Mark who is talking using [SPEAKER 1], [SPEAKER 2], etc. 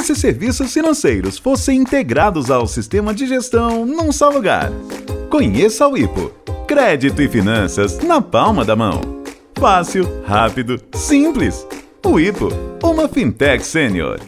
[SPEAKER 1] esses serviços financeiros fossem integrados ao sistema de gestão num só lugar? Conheça o IPO. Crédito e finanças na palma da mão. Fácil, rápido, simples. O IPO, uma fintech sênior.